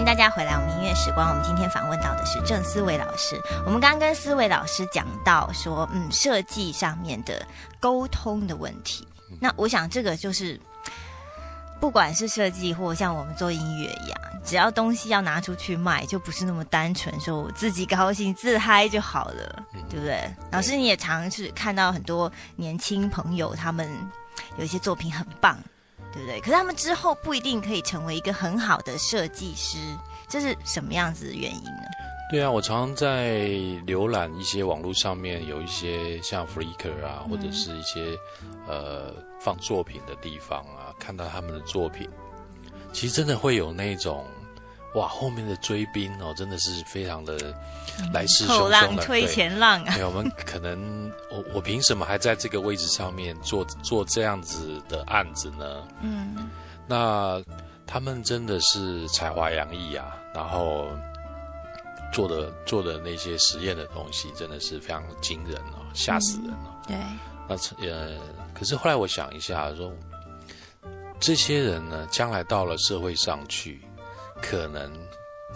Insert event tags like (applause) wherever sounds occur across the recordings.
欢迎大家回来，我们音乐时光。我们今天访问到的是郑思维老师。我们刚刚跟思维老师讲到说，嗯，设计上面的沟通的问题。那我想这个就是，不管是设计或像我们做音乐一样，只要东西要拿出去卖，就不是那么单纯说我自己高兴自嗨就好了，对不对？老师你也尝试看到很多年轻朋友，他们有一些作品很棒。对不对？可是他们之后不一定可以成为一个很好的设计师，这是什么样子的原因呢？对啊，我常常在浏览一些网络上面有一些像 Flickr 啊，或者是一些呃放作品的地方啊，看到他们的作品，其实真的会有那种哇，后面的追兵哦，真的是非常的来势汹汹后浪，推前浪啊！对，我们可能我我凭什么还在这个位置上面做做这样子的案子呢？嗯那他们真的是才华洋溢啊，然后做的做的那些实验的东西真的是非常惊人哦，吓死人哦。对，那呃，可是后来我想一下说，这些人呢，将来到了社会上去，可能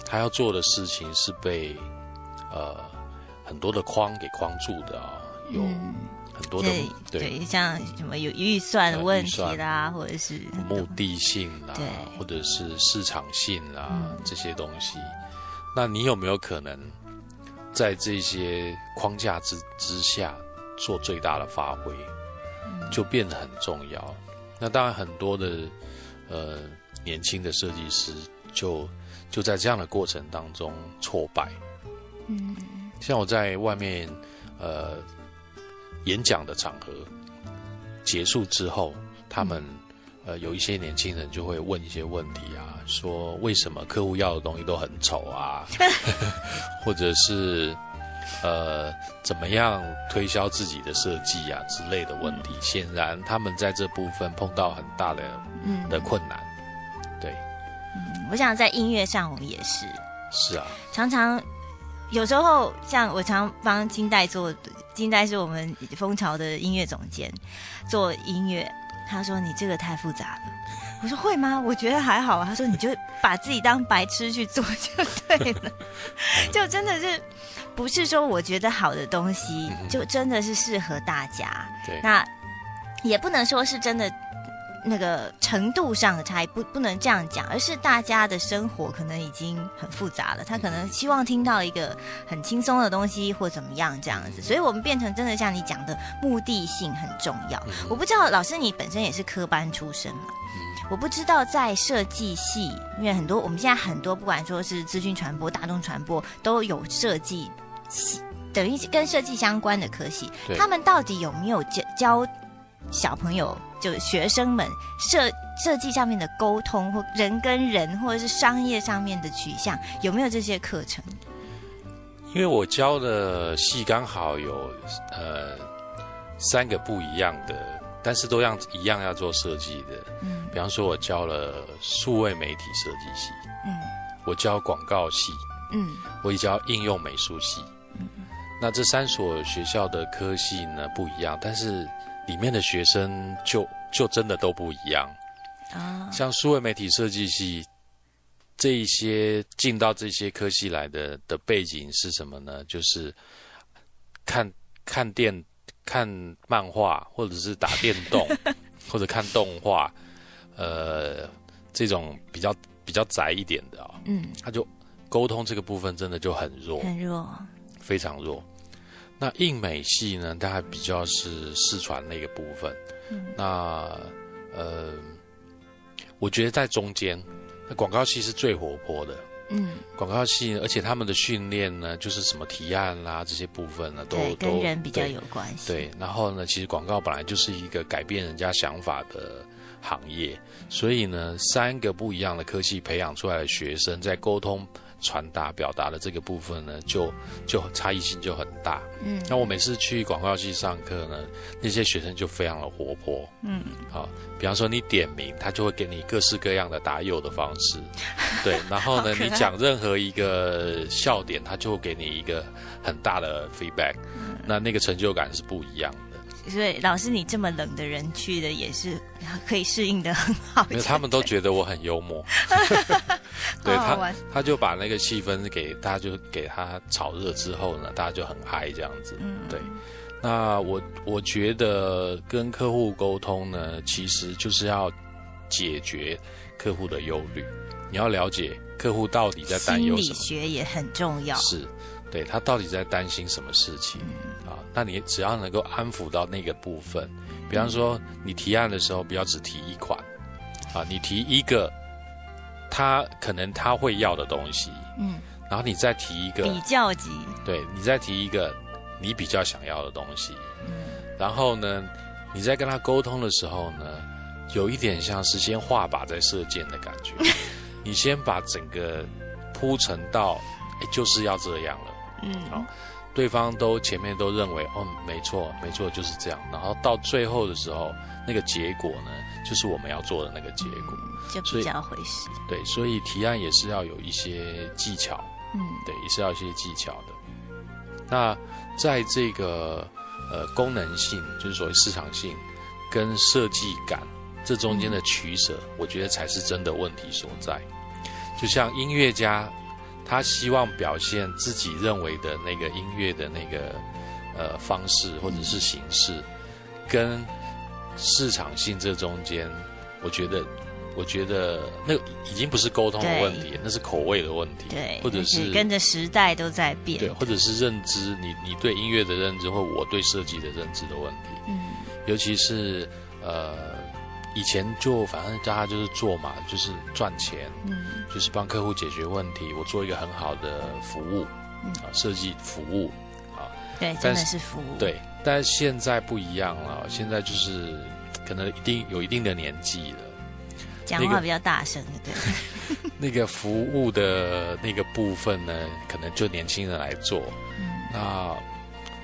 他要做的事情是被呃很多的框给框住的啊、有很多的、对像什么有预算的问题呃啦，或者是目的性啦，或者是市场性啦、嗯。这些东西，那你有没有可能在这些框架之之下做最大的发挥，嗯。就变得很重要。那当然，很多的呃年轻的设计师就就在这样的过程当中挫败。嗯。像我在外面呃演讲的场合结束之后，他们、呃有一些年轻人就会问一些问题啊，说为什么客户要的东西都很丑啊，(laughs) 或者是呃怎么样推销自己的设计啊之类的问题。显然他们在这部分碰到很大的嗯。的困难。对，我想在音乐上我们也是。是啊，常常有时候像我常帮金代做，金代是我们蜂巢的音乐总监，做音乐。他说你这个太复杂了，我说会吗？我觉得还好啊。他说你就把自己当白痴去做就对了，(laughs) 就真的是不是说我觉得好的东西，就真的是适合大家。对，那也不能说是真的那个程度上的差异，不不能这样讲，而是大家的生活可能已经很复杂了，他可能希望听到一个很轻松的东西或怎么样这样子，所以我们变成真的像你讲的目的性很重要。我不知道老师你本身也是科班出身嘛？我不知道在设计系，因为很多我们现在很多不管说是资讯传播、大众传播都有设计系，等于跟设计相关的科系，他们到底有没有教教小朋友，就学生们设设计上面的沟通，或人跟人，或者是商业上面的取向，有没有这些课程？因为我教的系刚好有呃三个不一样的，但是都样一样要做设计的。嗯比方说，我教了数位媒体设计系，嗯我教广告系，嗯我也教应用美术系。那这三所学校的科系呢不一样，但是里面的学生就就真的都不一样。啊像数位媒体设计系这一些进到这些科系来的的背景是什么呢？就是看看电、看漫画，或者是打电动，(laughs) 或者看动画，呃，这种比较比较宅一点的啊、嗯，他就沟通这个部分真的就很弱，很弱，非常弱。那印美系呢，它还比较是视传那个部分。那呃，我觉得在中间，那广告系是最活泼的。嗯，广告系，而且他们的训练呢，就是什么提案啦这些部分呢，都，都跟人比较有关系。对，然后呢，其实广告本来就是一个改变人家想法的行业，所以呢，三个不一样的科系培养出来的学生，在沟通、传达、表达的这个部分呢，就就差异性就很大。嗯，那我每次去广告系上课呢，那些学生就非常的活泼。嗯，好，比方说你点名，他就会给你各式各样的答有的方式。(laughs) 对，然后呢，你讲任何一个笑点，他就会给你一个很大的 feedback，、那那个成就感是不一样的。所以老师你这么冷的人去的也是可以适应的很好。因为他们都觉得我很幽默。(laughs) 对他他就把那个气氛给大家就给他炒热之后呢，大家就很嗨这样子。嗯，对，那我我觉得跟客户沟通呢，其实就是要解决客户的忧虑，你要了解客户到底在担心理忧什么，学也很重要。是，对他到底在担心什么事情、啊？那你只要能够安抚到那个部分，比方说你提案的时候，不要只提一款啊，你提一个他可能他会要的东西，嗯，然后你再提一个比较级，对你再提一个你比较想要的东西，嗯。然后呢，你在跟他沟通的时候呢，有一点像是先画靶再射箭的感觉，(laughs) 你先把整个铺陈到，哎，就是要这样了，嗯，好对方都前面都认为，哦，没错，没错，就是这样，然后到最后的时候，那个结果呢，就是我们要做的那个结果，就所以比较回事。对，所以提案也是要有一些技巧，嗯对，也是要有一些技巧的。那在这个呃功能性，就是所谓市场性跟设计感这中间的取舍，我觉得才是真的问题所在。就像音乐家，他希望表现自己认为的那个音乐的那个呃方式或者是形式，跟市场性这中间，我觉得。我觉得那个已经不是沟通的问题，那是口味的问题，对，或者就是跟着时代都在变。对，或者是认知，你你对音乐的认知，或我对设计的认知的问题。嗯尤其是呃，以前就反正大家就是做嘛，就是赚钱，嗯就是帮客户解决问题，我做一个很好的服务，嗯啊，设计服务，对，真的是服务。，对。但是现在不一样了，现在就是可能一定有一定的年纪了，讲话比较大声，对？(laughs) 那个服务的那个部分呢，可能就年轻人来做。嗯那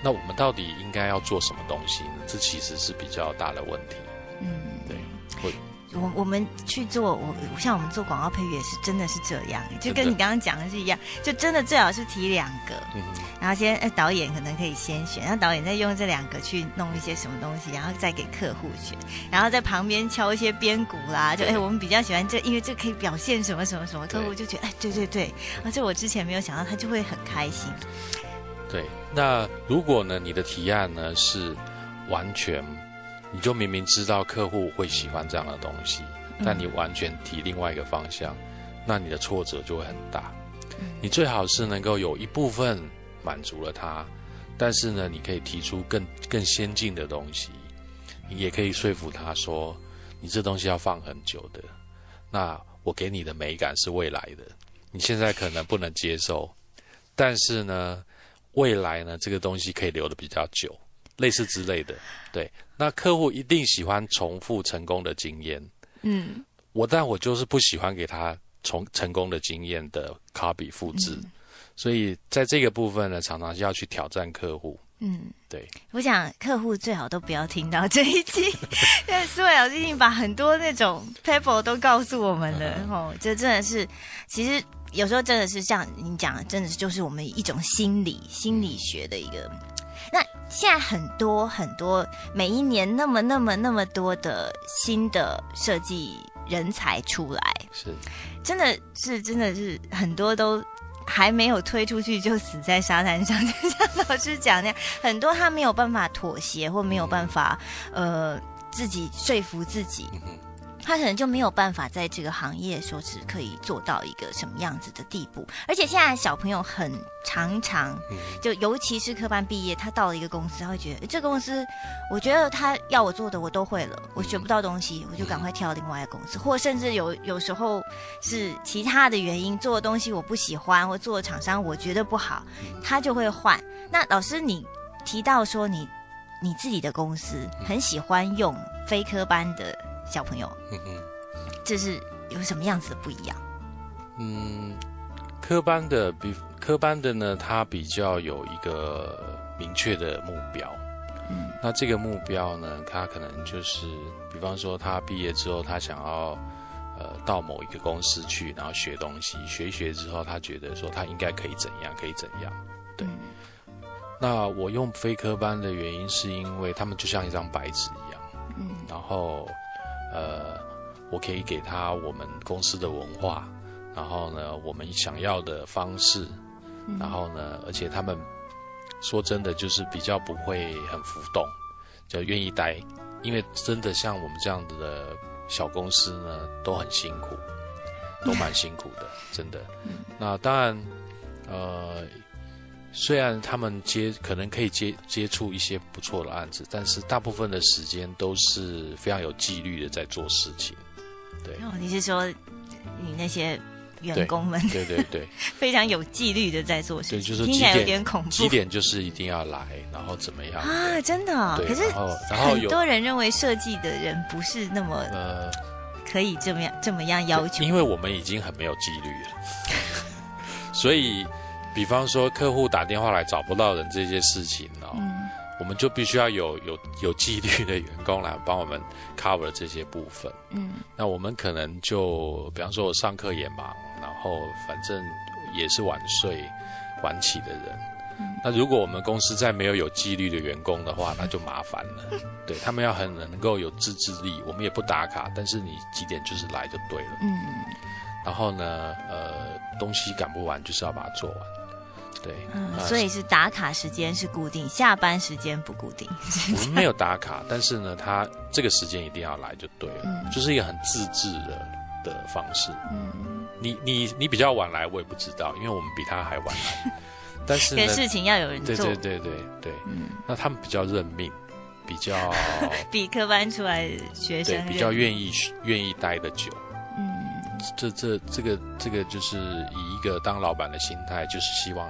那我们到底应该要做什么东西呢？这其实是比较大的问题。嗯，对，我我我们去做，我像我们做广告配乐也是真的是这样，就跟你刚刚讲的是一样，就真的最好是提两个，嗯，然后先呃导演可能可以先选，然后导演再用这两个去弄一些什么东西，然后再给客户选，然后在旁边敲一些边鼓啦，就对哎我们比较喜欢这，因为这可以表现什么什么什么，客户就觉得哎对对对，啊这我之前没有想到，他就会很开心。对。那如果呢，你的提案呢是完全，你就明明知道客户会喜欢这样的东西，但你完全提另外一个方向，那你的挫折就会很大。你最好是能够有一部分满足了他，但是呢，你可以提出更更先进的东西，你也可以说服他说，你这东西要放很久的，那我给你的美感是未来的，你现在可能不能接受，但是呢，未来呢，这个东西可以留的比较久，类似之类的。对，那客户一定喜欢重复成功的经验，嗯我但我就是不喜欢给他从成功的经验的 copy 复制，所以在这个部分呢，常常是要去挑战客户。嗯。对，我想客户最好都不要听到这一集，(laughs) 因为苏伟老师已经把很多那种 paper 都告诉我们了。(laughs) 哦，这真的是，其实有时候真的是像你讲的，真的是就是我们一种心理心理学的一个。那现在很多很多，每一年那么那么那么多的新的设计人才出来，是。真的是真的是很多都还没有推出去就死在沙滩上，就像老师讲那样，很多他没有办法妥协或没有办法、呃自己说服自己，他可能就没有办法在这个行业说是可以做到一个什么样子的地步。而且现在小朋友很常常嗯就尤其是科班毕业，他到了一个公司，他会觉得这个公司，我觉得他要我做的我都会了，我学不到东西，我就赶快跳另外一个公司，或甚至有有时候是其他的原因，做的东西我不喜欢，或做的厂商我觉得不好，他就会换。那老师你提到说你你自己的公司很喜欢用非科班的小朋友，嗯哼这是有什么样子的不一样？嗯，科班的比科班的呢，他比较有一个明确的目标。嗯那这个目标呢，他可能就是，比方说他毕业之后，他想要呃到某一个公司去，然后学东西，学一学之后，他觉得说他应该可以怎样，可以怎样。对嗯那我用非科班的原因，是因为他们就像一张白纸一样，嗯然后呃，我可以给他我们公司的文化，然后呢，我们想要的方式，然后呢，而且他们说真的就是比较不会很浮动，就愿意待，因为真的像我们这样子的小公司呢，都很辛苦，都蛮辛苦的，真的。那当然，呃。虽然他们接可能可以接接触一些不错的案子，但是大部分的时间都是非常有纪律的在做事情。对，哦，你是说你那些员工们？对对对，(laughs) 非常有纪律的在做事情。对，就是听起来有点恐怖。几点就是一定要来，然后怎么样啊？真的？可是然后很多人认为设计的人不是那么呃可以这么样这么样要求，因为我们已经很没有纪律了，(laughs) 所以。比方说，客户打电话来找不到人这些事情哦，我们就必须要有有有纪律的员工来帮我们 cover 这些部分。嗯，那我们可能就，比方说我上课也忙，然后反正也是晚睡晚起的人。那如果我们公司再没有有纪律的员工的话，(laughs) 那就麻烦了。对他们要很能够有自制力，我们也不打卡，但是你几点就是来就对了。嗯，然后呢，呃，东西赶不完就是要把它做完。对，嗯，所以是打卡时间是固定，下班时间不固定。我们没有打卡，但是呢，他这个时间一定要来就对了，就是一个很自制的的方式。嗯，你你你比较晚来，我也不知道，因为我们比他还晚来。(laughs) 但是事情要有人做，对对对对对。嗯，那他们比较认命，比较 (laughs) 比科班出来学生比较愿意愿意待的久。这这这个这个就是以一个当老板的心态，就是希望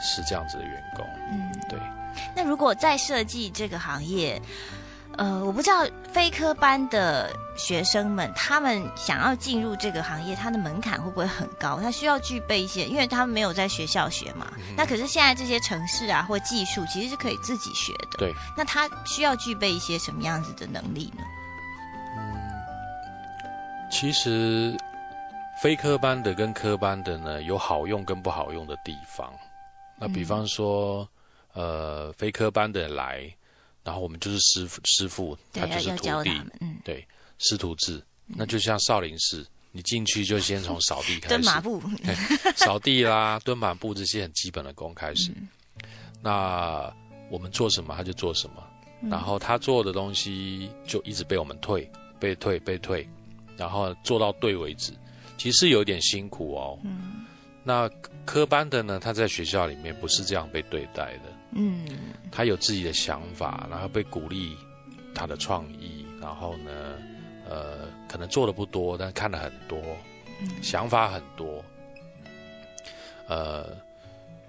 是这样子的员工。嗯，对。那如果在设计这个行业，呃，我不知道非科班的学生们，他们想要进入这个行业，他的门槛会不会很高？他需要具备一些，因为他们没有在学校学嘛。那可是现在这些城市啊或技术，其实是可以自己学的。对。那他需要具备一些什么样子的能力呢？嗯，其实。非科班的跟科班的呢，有好用跟不好用的地方。那比方说，呃，非科班的来，然后我们就是师傅，师傅他就是徒弟，嗯，对，师徒制。那就像少林寺，你进去就先从扫地开始，蹲马步，扫地啦，(laughs) 蹲马步这些很基本的功开始。那我们做什么他就做什么，然后他做的东西就一直被我们退，被退，被退，然后做到对为止。其实有点辛苦哦。嗯，那科班的呢？他在学校里面不是这样被对待的。嗯，他有自己的想法，然后被鼓励他的创意，然后呢，呃，可能做的不多，但看了很多，想法很多。呃，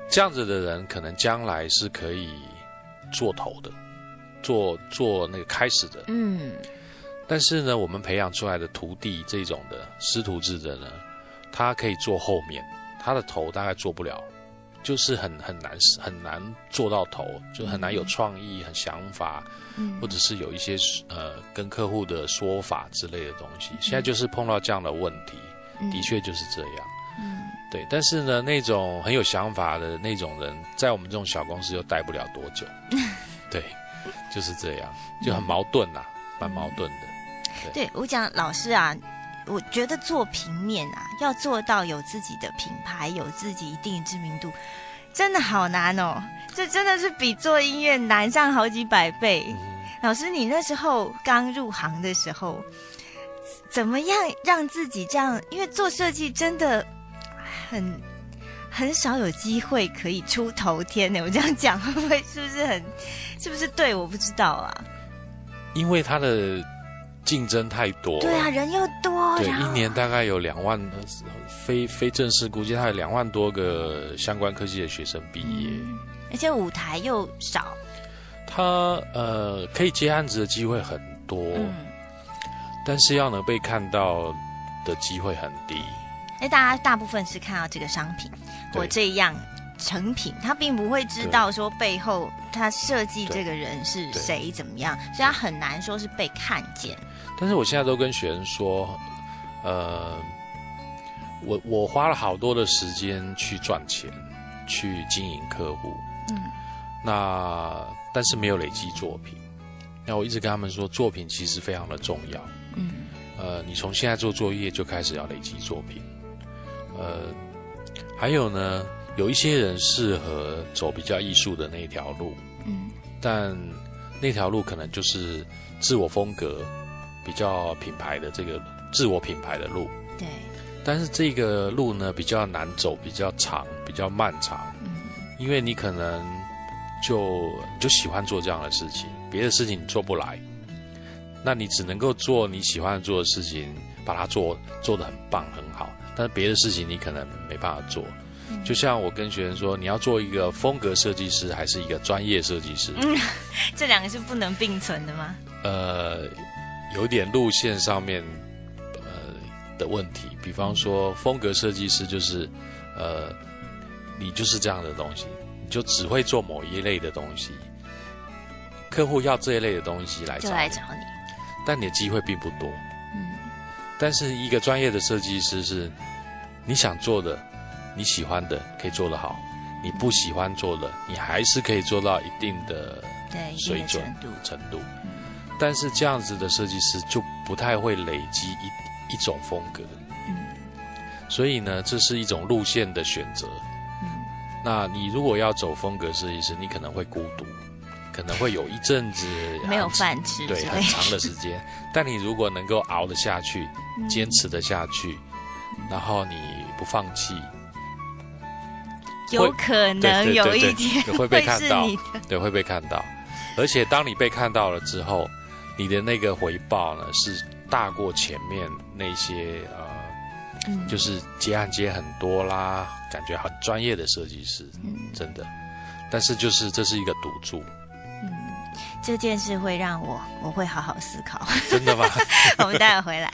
这样子的人可能将来是可以做头的，做做那个开始的。嗯。但是呢，我们培养出来的徒弟这种的师徒制的呢，他可以做后面，他的头大概做不了，就是很很难很难做到头，就很难有创意、很想法，或者是有一些呃跟客户的说法之类的东西。现在就是碰到这样的问题，的确就是这样。嗯，对。但是呢，那种很有想法的那种人，在我们这种小公司又待不了多久。(laughs) 对，就是这样，就很矛盾呐，蛮矛盾的。对我讲，老师啊，我觉得做平面啊，要做到有自己的品牌，有自己一定知名度，真的好难哦。这真的是比做音乐难上好几百倍。老师，你那时候刚入行的时候，怎么样让自己这样？因为做设计真的很很少有机会可以出头天呢。我这样讲会不会是不是很是不是对？我不知道啊。因为他的。竞争太多，对啊，人又多，对，一年大概有两万，非非正式估计，他有两万多个相关科技的学生毕业，而且舞台又少，他呃可以接案子的机会很多，嗯。但是要能被看到的机会很低。哎，大家大部分是看到这个商品或这样成品，他并不会知道说背后他设计这个人是谁怎么样，所以他很难说是被看见。但是我现在都跟学生说，呃，我我花了好多的时间去赚钱，去经营客户，嗯，那但是没有累积作品。那我一直跟他们说，作品其实非常的重要，嗯，呃，你从现在做作业就开始要累积作品。呃，还有呢，有一些人适合走比较艺术的那条路，嗯，但那条路可能就是自我风格比较品牌的这个自我品牌的路，对，但是这个路呢比较难走，比较长，比较漫长，嗯。因为你可能就就喜欢做这样的事情，别的事情你做不来，那你只能够做你喜欢做的事情，把它做做得很棒很好，但是别的事情你可能没办法做。就像我跟学生说，你要做一个风格设计师，还是一个专业设计师？嗯 (laughs) 这两个是不能并存的吗？呃，有点路线上面呃的问题。比方说，风格设计师就是呃，你就是这样的东西，你就只会做某一类的东西。客户要这一类的东西来就找你，来找你，但你的机会并不多。嗯但是一个专业的设计师是，你想做的，你喜欢的可以做得好，你不喜欢做的，你还是可以做到一定的对，水准程度，程度。但是这样子的设计师就不太会累积一一种风格，嗯所以呢，这是一种路线的选择。嗯那你如果要走风格设计师，你可能会孤独，可能会有一阵子没有饭吃对，很长的时间。但你如果能够熬得下去，嗯坚持得下去，然后你不放弃，有可能有一天会被看到对，会被看到。而且当你被看到了之后，你的那个回报呢，是大过前面那些呃，嗯就是接案接很多啦，感觉很专业的设计师，嗯真的。但是就是这是一个赌注，这件事会让我我会好好思考。真的吗？(laughs) 我们待会回来。